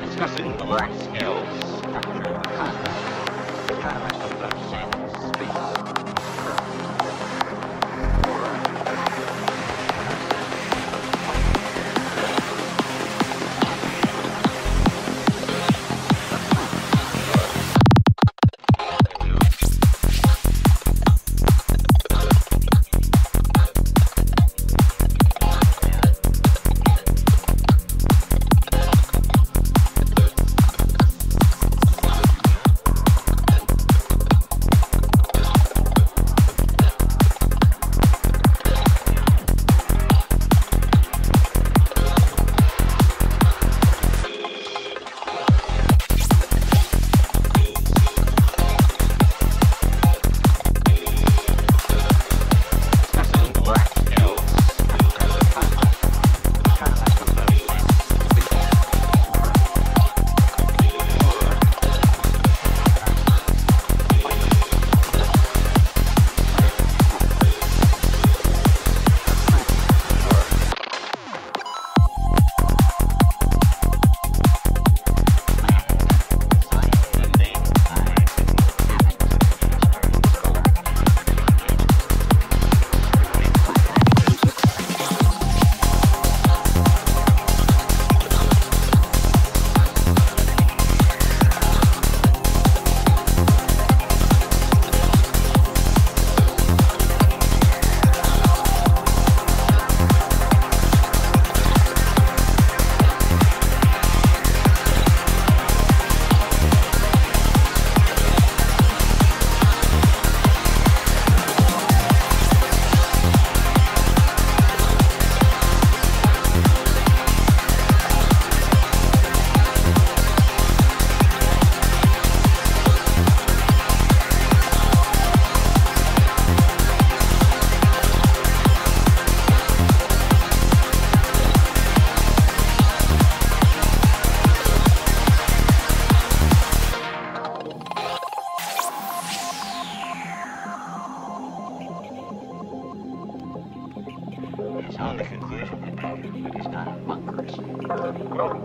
Discussing the large-scale structure of the cosmos, of the same.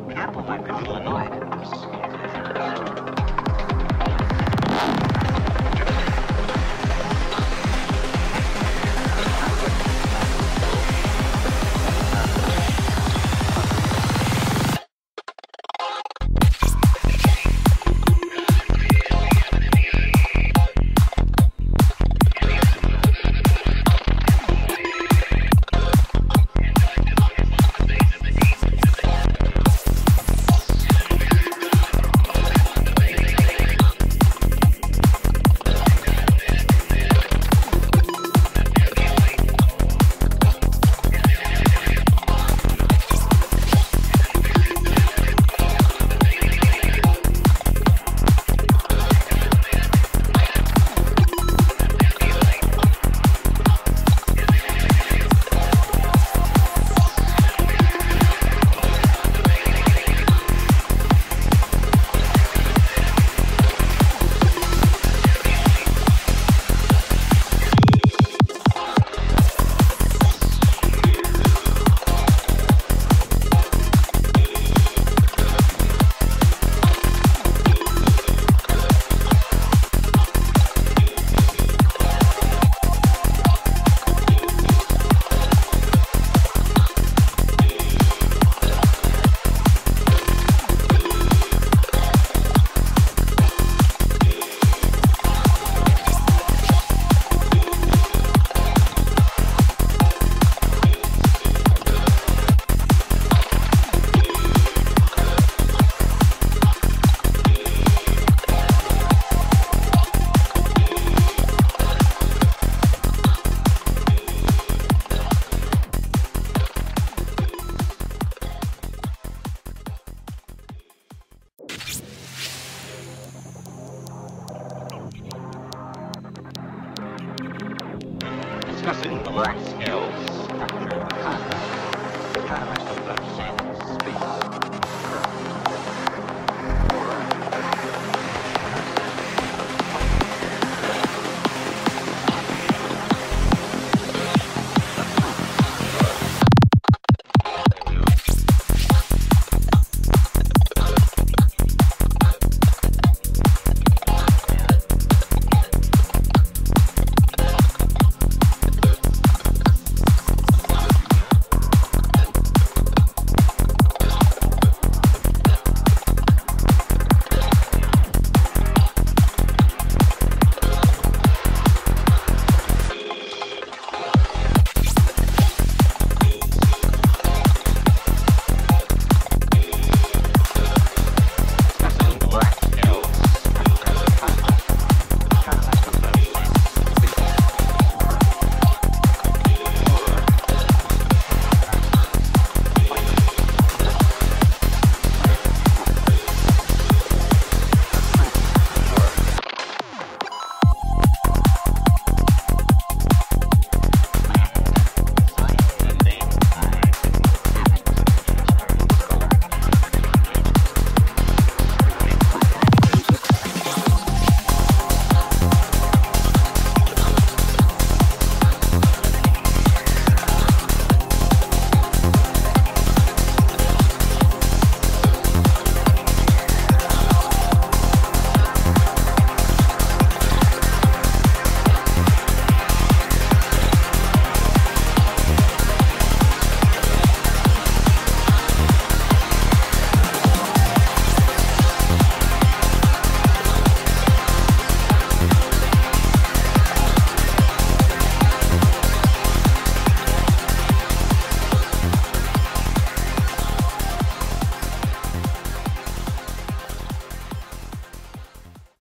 Careful, might be a little annoyed.